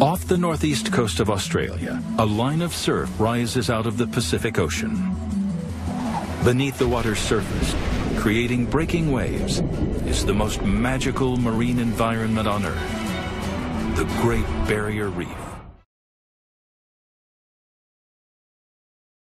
Off the northeast coast of Australia, a line of surf rises out of the Pacific Ocean. Beneath the water's surface, creating breaking waves, is the most magical marine environment on Earth, the Great Barrier Reef.